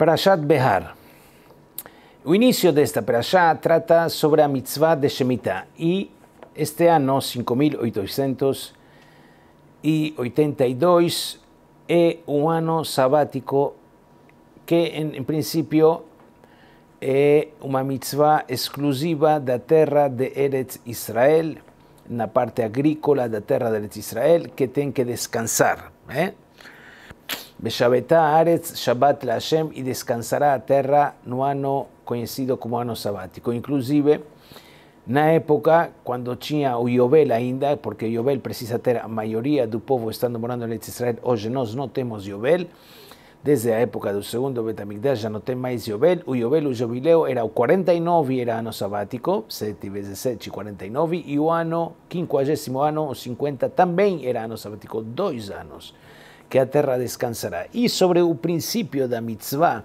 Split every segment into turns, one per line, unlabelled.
Parashat Behar. O início desta Parashá trata sobre a mitzvah de Shemitah e este ano 5882 é um ano sabático que em, em princípio é uma mitzvah exclusiva da terra de Eretz Israel, na parte agrícola da terra de Eretz Israel, que tem que descansar. Eh? Beshabetá Aretz Shabbat la Hashem e descansará a terra no ano conhecido como ano sabático. Inclusive, na época, quando tinha o Yobel ainda, porque Yobel precisa ter a maioria do povo estando morando em Israel, hoje nós não temos Yobel, desde a época do segundo Betamigdash já não tem mais Yobel, o Yobel, o jubileu, era o 49, era ano sabático, 7 vezes 7, 49, e o ano, 50 ano, o 50, também era ano sabático, dois anos que a terra descansará. E sobre o princípio da mitzvah,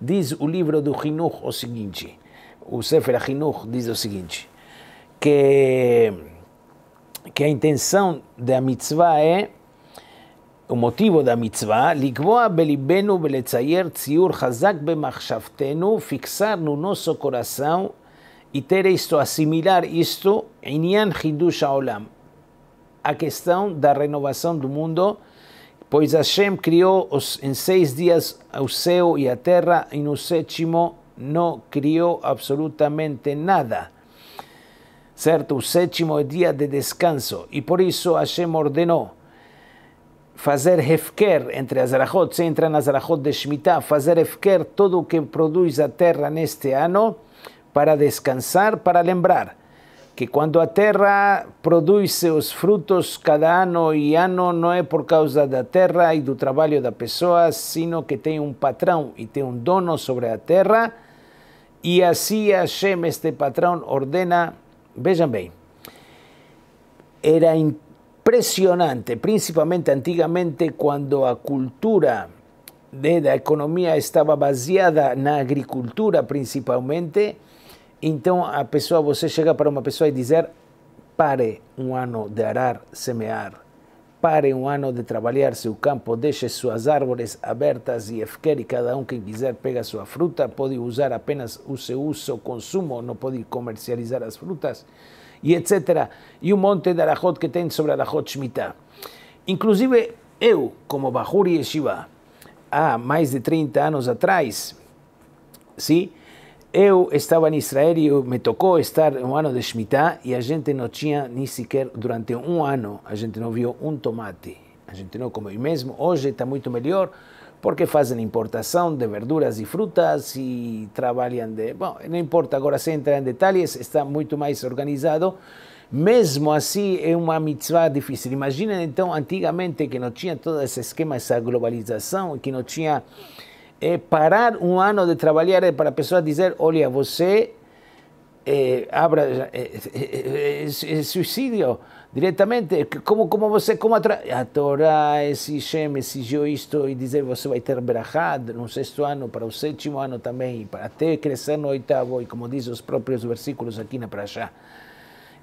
diz o livro do Hinuch o seguinte, o Sefer Hinuch diz o seguinte, que, que a intenção da mitzvah é, o motivo da mitzvah, לקבוע בליבנו ולצייר ציור חזק במחשבתנו, fixar no nosso coração e ter isto, assimilar isto, עניין חידוש העולם, a questão da renovação do mundo, Pois Hashem criou os, em seis dias o céu e a terra, e no sétimo não criou absolutamente nada. Certo? O sétimo é dia de descanso, e por isso Hashem ordenou fazer hefker entre as arachot, se entra nas arachot de Shemitah, fazer hefker tudo o que produz a terra neste ano, para descansar, para lembrar que quando a terra produz seus frutos cada ano e ano, não é por causa da terra e do trabalho da pessoa, sino que tem um patrão e tem um dono sobre a terra, e assim Hashem, este patrão, ordena, vejam bem, era impressionante, principalmente antigamente, quando a cultura de, da economia estava baseada na agricultura, principalmente, então a pessoa, você chega para uma pessoa e dizer: pare um ano de arar, semear, pare um ano de trabalhar seu campo, deixe suas árvores abertas e efquer, cada um que quiser pega sua fruta, pode usar apenas o seu uso, consumo, não pode comercializar as frutas, e etc. E um monte de arajot que tem sobre arajot Shemitah. Inclusive, eu, como Bahur Yeshiva, há mais de 30 anos atrás, sim, eu estava em Israel e me tocou estar um ano de Shemitah e a gente não tinha nem sequer, durante um ano, a gente não viu um tomate. A gente não comeu. E mesmo hoje está muito melhor, porque fazem importação de verduras e frutas e trabalham de... Bom, não importa, agora se entrar em detalhes, está muito mais organizado. Mesmo assim, é uma mitzvah difícil. Imaginem, então, antigamente, que não tinha todo esse esquema, essa globalização, que não tinha é parar um ano de trabalhar é para a pessoa dizer, olha, você é, abra é, é, é, suicídio diretamente, como, como você, como a, Torá exige, exigiu isto e dizer você vai ter berachad no sexto ano, para o sétimo ano também, para até crescer no oitavo, e como diz os próprios versículos aqui na Prashá.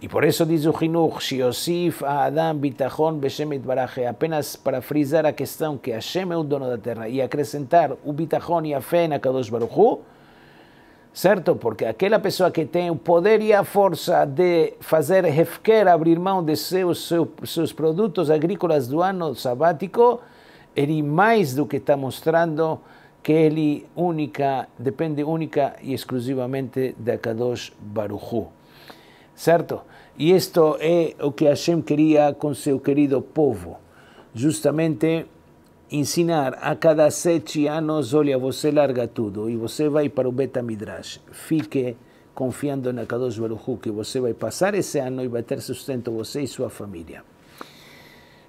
E por isso diz o Hinuch, Shiosif a Adam bitachon beshem itbarach, apenas para frisar a questão que Hashem é o dono da terra e acrescentar o bitachon e a fé na Kadosh Baruch Hu, certo? Porque aquela pessoa que tem o poder e a força de fazer hefker, abrir mão de seus, seus, seus produtos agrícolas do ano sabático, ele mais do que está mostrando que ele única, depende única e exclusivamente da Kadosh Baruch Hu certo? E isto é o que Hashem queria com seu querido povo, justamente ensinar a cada sete anos, olha, você larga tudo e você vai para o Beta Midrash. Fique confiando na Kadosh Baruch Hu, que você vai passar esse ano e vai ter sustento você e sua família.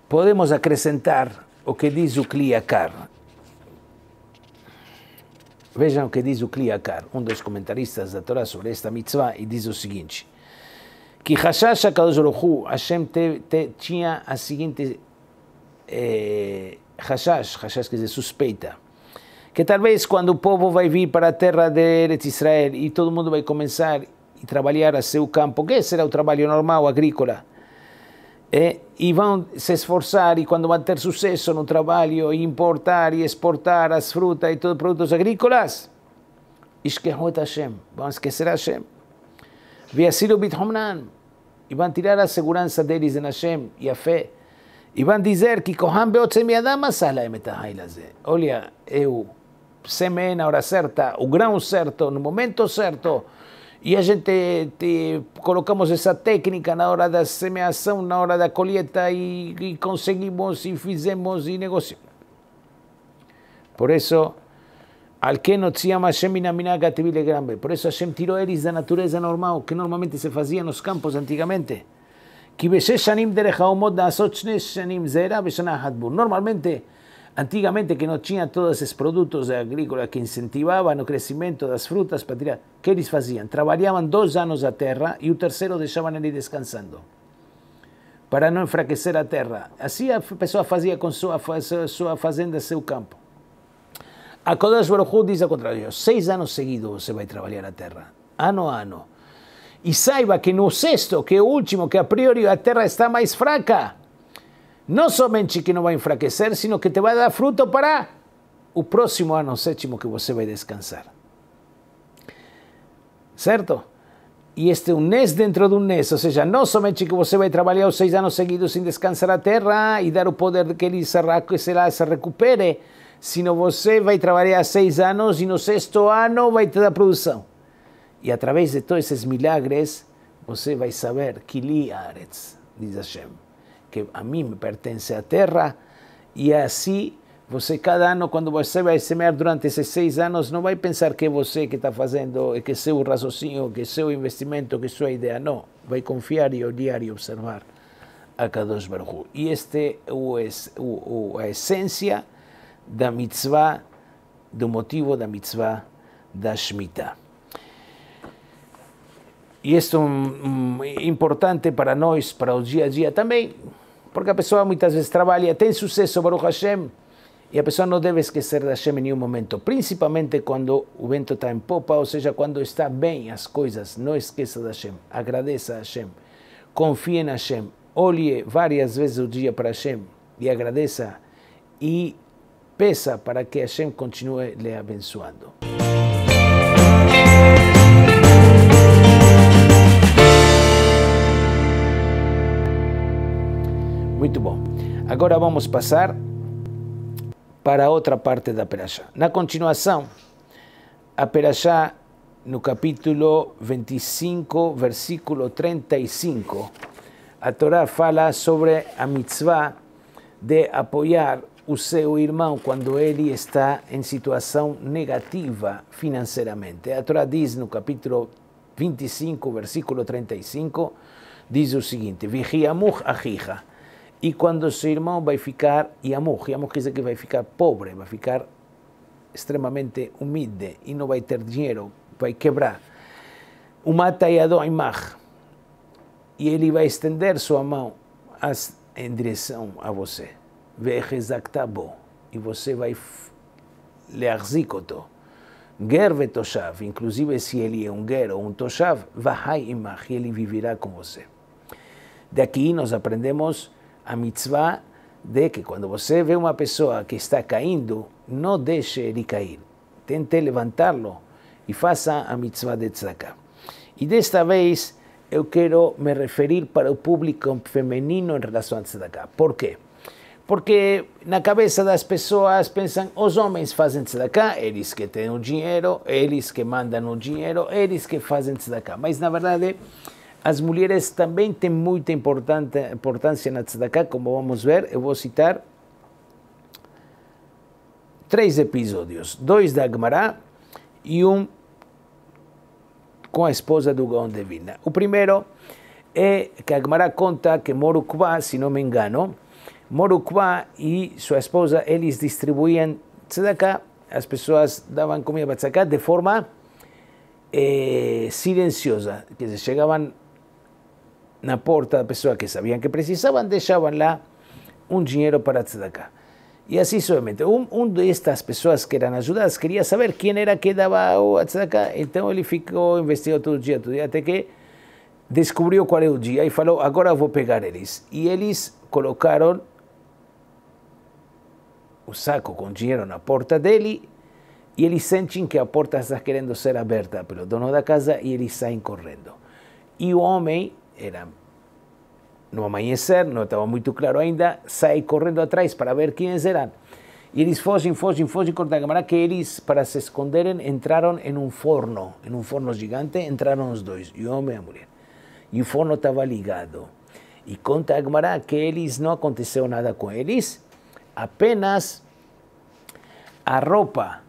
Podemos acrescentar o que diz o Kliakar. Vejam o que diz o Kliakar, um dos comentaristas da Torá sobre esta mitzvah, e diz o seguinte que Hashash Akadosh Hashem te, te, tinha a seguinte eh, Hashash, quer dizer suspeita, que talvez quando o povo vai vir para a terra de Eretz Israel e todo mundo vai começar a trabalhar a seu campo, que será o trabalho normal, agrícola, eh, e vão se esforçar e quando vão ter sucesso no trabalho e importar e exportar as frutas e todos os produtos agrícolas, Hashem, vão esquecer Hashem. Viasiru Bithomnan. E vão tirar a segurança deles em Hashem e a fé. E vão dizer que Kohan Beotzem Yadam Asalaem Etahailazé. Olha, eu semei na hora certa, o grão certo, no momento certo. E a gente te, colocamos essa técnica na hora da semeação, na hora da colheita e, e conseguimos e fizemos e negociamos. Por isso, por eso Hashem tiró eris da natureza normal, que normalmente se fazia nos campos antigamente. Normalmente, antigamente que no tinha todos esses produtos agrícolas que incentivavam o crescimento das frutas para tirar, que eles faziam? Trabalhavam dois anos a terra e o terceiro deixavam ele descansando, para não enfraquecer a terra. Assim a pessoa fazia com sua, sua fazenda, seu campo. A Kodesh Baruch diz ao contrário, seis anos seguidos você vai trabalhar a terra, ano a ano. E saiba que no sexto, que último, que a priori a terra está mais fraca, não somente que não vai enfraquecer, sino que te vai dar fruto para o próximo ano, sétimo, que você vai descansar. Certo? E este é um NES dentro de um NES, ou seja, não somente que você vai trabalhar os seis anos seguidos sem descansar a terra e dar o poder de que ele se, se recupere, sino você vai trabalhar seis anos e no sexto ano vai ter a produção. E através de todos esses milagres, você vai saber que li aretz, diz Hashem, que a mim me pertence a terra, e assim você cada ano, quando você vai semear durante esses seis anos, não vai pensar que é você que está fazendo, que é seu raciocínio, que é seu investimento, que é sua ideia. Não. Vai confiar e olhar e observar a Kadosh Baruch E este é o, a essência da mitzvah, do motivo da mitzvah da Shemitah. E isso é importante para nós, para o dia a dia também, porque a pessoa muitas vezes trabalha, tem sucesso, Baruch Hashem, e a pessoa não deve esquecer de Hashem em nenhum momento, principalmente quando o vento está em popa, ou seja, quando está bem as coisas, não esqueça de Hashem, agradeça a Hashem, confie em Hashem, olhe várias vezes o dia para Hashem e agradeça e peça para que Hashem continue lhe abençoando. Muito bom. Agora vamos passar para outra parte da Perashá. Na continuação, a Perashá, no capítulo 25, versículo 35, a Torá fala sobre a mitzvah de apoiar o seu irmão quando ele está em situação negativa financeiramente. A Torá diz no capítulo 25, versículo 35, diz o seguinte: Vigiamuch achija. E quando seu irmão vai ficar, Yamuch, Yamuch quer dizer que vai ficar pobre, vai ficar extremamente humilde e não vai ter dinheiro, vai quebrar. Umata Yadoimach. E ele vai estender sua mão em direção a você bo, e você vai להחזיק אותו. גר ותושב, inclusive se ele é um ger ou um toshav, vahai imach, ele viverá com você. Daqui nós aprendemos a mitzvah de que quando você vê uma pessoa que está caindo, não deixe ele cair. Tente levantá-lo e faça a mitzvah de tzedakah. E desta vez eu quero me referir para o público feminino em relação a tzedakah. Por quê? Porque na cabeça das pessoas pensam, os homens fazem tzedakah, eles que têm o dinheiro, eles que mandam o dinheiro, eles que fazem tzedakah. Mas na verdade, as mulheres também têm muita importância na tzedakah, como vamos ver. Eu vou citar três episódios, dois da Gemara e um com a esposa do Gaon de Vilna. O primeiro é que a Gemara conta que Morukva, se não me engano, Morukwa e sua esposa, eles distribuíam tzedakah, as pessoas davam comida para tzedakah de forma eh, silenciosa, que se chegavam na porta da pessoa que sabiam que precisavam, deixavam lá um dinheiro para tzedakah. E assim somente. Um, um destas pessoas que eram ajudadas queria saber quem era que dava o tzedakah, então ele ficou investigando todo dia, todo dia, até que descobriu qual é o dia e falou: agora vou pegar eles. E eles colocaram o saco com dinheiro na porta dele e eles sentem que a porta está querendo ser aberta pelo dono da casa e eles saem correndo. E o homem, era no amanhecer, não estava muito claro ainda, sai correndo atrás para ver quem eram. E eles fogem, fogem, fogem, conta a câmera que eles, para se esconderem, entraram em um forno, em um forno gigante, entraram os dois, o homem e a mulher. E o forno estava ligado. E conta a câmera que eles, não aconteceu nada com eles, apenas a roupa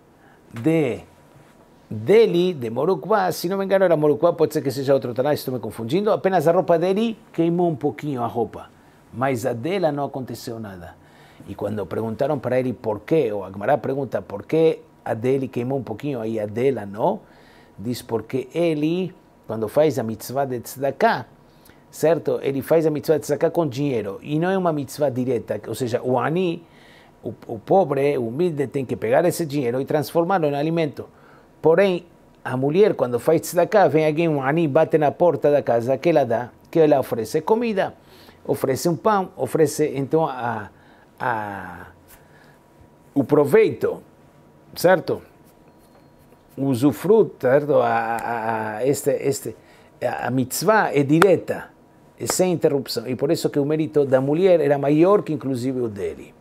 de dele, de Morucba, se não me engano era Morucba, pode ser que seja outro Taná, estou me confundindo, apenas a roupa dele queimou um pouquinho a roupa, mas a dela não aconteceu nada. E quando perguntaram para ele por quê, ou a Gemara pergunta por que a dele queimou um pouquinho e a dela não, diz porque ele, quando faz a mitzvah de tzedakah, certo? Ele faz a mitzvah de tzedakah com dinheiro, e não é uma mitzvah direta, ou seja, o ani, o, o pobre, o humilde, tem que pegar esse dinheiro e transformá-lo em alimento. Porém, a mulher, quando faz tzedakah, vem alguém, um ani, bate na porta da casa, que ela dá? Que ela oferece comida, oferece um pão, oferece então a, a, o proveito, certo? O usufruto, certo? A, a, este, este, a mitzvah é direta, é sem interrupção. E por isso que o mérito da mulher era maior que inclusive o dele.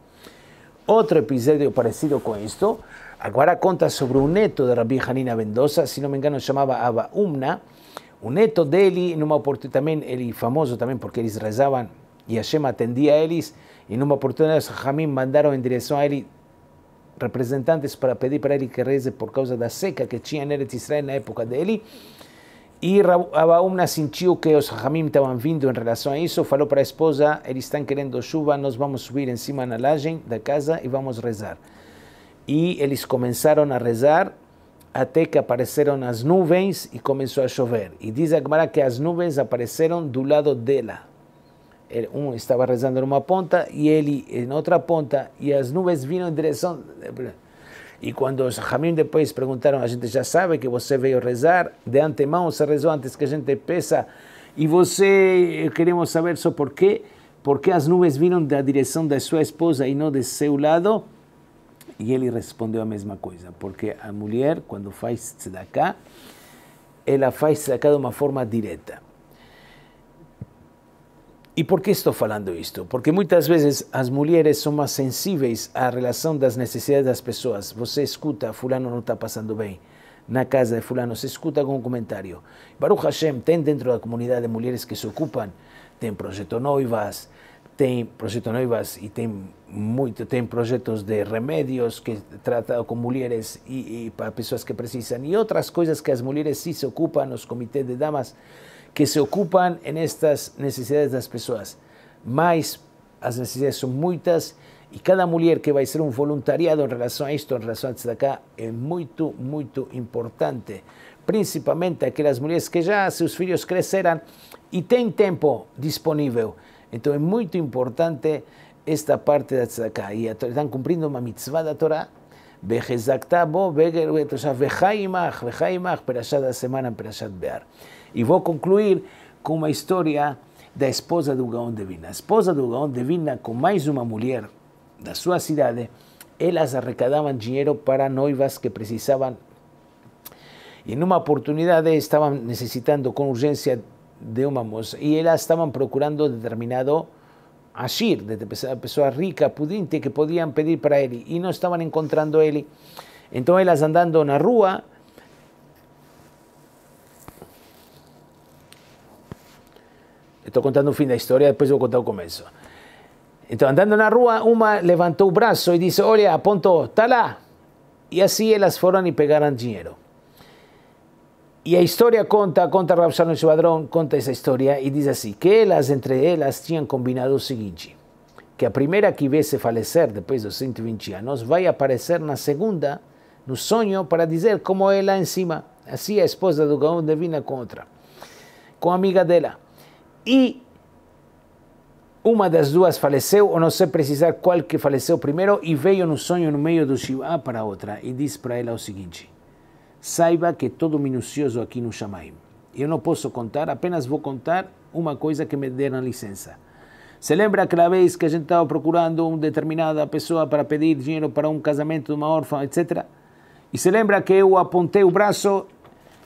Outro episódio parecido com isto, agora conta sobre o neto de Rabbi Hanina Mendoza, se não me engano chamava Abba Umna, o neto dele, numa oportunidade também, ele famoso também porque eles rezavam e Hashem atendia a eles, e numa oportunidade os Hamim mandaram em direção a ele representantes para pedir para ele que reze por causa da seca que tinha em Eretz Israel na época dele, e Abaumna sentiu que os Hamim estavam vindo em relação a isso, falou para a esposa, eles estão querendo chuva, nós vamos subir em cima na laje da casa e vamos rezar. E eles começaram a rezar até que apareceram as nuvens e começou a chover. E diz a que as nuvens apareceram do lado dela. Um estava rezando numa ponta e ele em outra ponta, e as nuvens vinham em direção... E quando os Hamim depois perguntaram, a gente já sabe que você veio rezar, de antemão você rezou antes que a gente peça, e você, queremos saber só por quê, porque as nuvens viram da direção da sua esposa e não do seu lado? E ele respondeu a mesma coisa, porque a mulher, quando faz tzedakah, ela faz tzedakah de uma forma direta. E por que estou falando isto? Porque muitas vezes as mulheres são mais sensíveis à relação das necessidades das pessoas. Você escuta, fulano não está passando bem. Na casa de fulano, se escuta algum comentário. Baruch Hashem tem dentro da comunidade mulheres que se ocupam, tem projeto noivas, tem projeto noivas e tem muito, tem projetos de remédios que tratam com mulheres e, e para pessoas que precisam e outras coisas que as mulheres sim se ocupam, os comitês de damas que se ocupam em estas necessidades das pessoas. Mas as necessidades são muitas e cada mulher que vai ser um voluntariado em relação a isto, em relação a tzedakah, é muito, muito importante. Principalmente aquelas mulheres que já seus filhos cresceram e têm tempo disponível. Então é muito importante esta parte da tzedakah. E estão cumprindo uma mitzvah da Torá. Behezakta bo, vechaimach, vechaimach, perashat da semana, perashat bear. E vou concluir com uma história da esposa do Gaon de Vina. A esposa do Gaon de Vina, com mais uma mulher da sua cidade, elas arrecadavam dinheiro para noivas que precisavam. E numa oportunidade estavam necessitando com urgência de uma moça e elas estavam procurando determinado ashir, de pessoa rica, pudinte, que podiam pedir para ele e não estavam encontrando ele. Então elas andando na rua Estou contando o fim da história, depois vou contar o começo. Então, andando na rua, uma levantou o braço e disse: Olha, apontou, está lá. E assim elas foram e pegaram dinheiro. E a história conta, conta Rav Shalom Shubadron, conta essa história e diz assim: que elas, entre elas, tinham combinado o seguinte: que a primeira que viesse falecer depois dos 120 anos vai aparecer na segunda, no sonho, para dizer como ela em cima. Esposa do Gaon devina com outra, com a amiga dela. E uma das duas faleceu, ou não sei precisar qual que faleceu primeiro, e veio no sonho no meio do Shiva para outra, e diz para ela o seguinte: saiba que todo minucioso aqui no Shamaim, Eu não posso contar, apenas vou contar uma coisa que me deram licença. Se lembra aquela vez que a gente estava procurando uma determinada pessoa para pedir dinheiro para um casamento de uma órfã, etc. E se lembra que eu apontei o braço?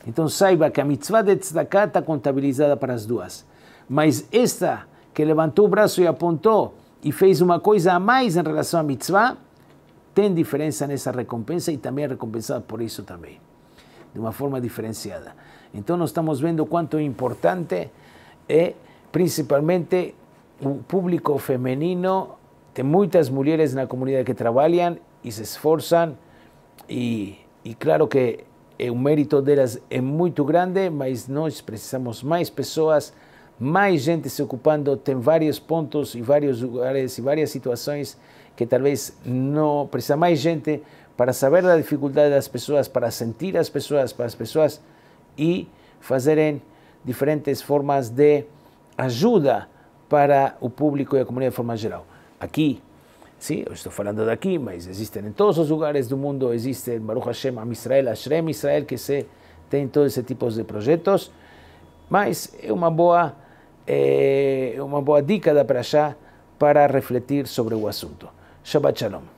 Então saiba que a mitzvah de tzedakah está contabilizada para as duas. Mas esta que levantou o braço e apontou e fez uma coisa a mais em relação à mitzvah, tem diferença nessa recompensa e também é recompensada por isso também, de uma forma diferenciada. Então nós estamos vendo quanto importante é principalmente o público feminino, tem muitas mulheres na comunidade que trabalham e se esforçam e, e claro que o mérito delas é muito grande, mas nós precisamos mais pessoas mais gente se ocupando, tem vários pontos e vários lugares e várias situações que talvez não precisa mais gente para saber da dificuldade das pessoas, para sentir as pessoas, para as pessoas e fazerem diferentes formas de ajuda para o público e a comunidade de forma geral. Aqui, sim, eu estou falando daqui, mas existem em todos os lugares do mundo, existe Baruch Hashem, Am Israel, Ashrem Israel, que se tem todos esses tipos de projetos, mas é uma boa é uma boa dica da Prashá para refletir sobre o assunto. Shabbat Shalom.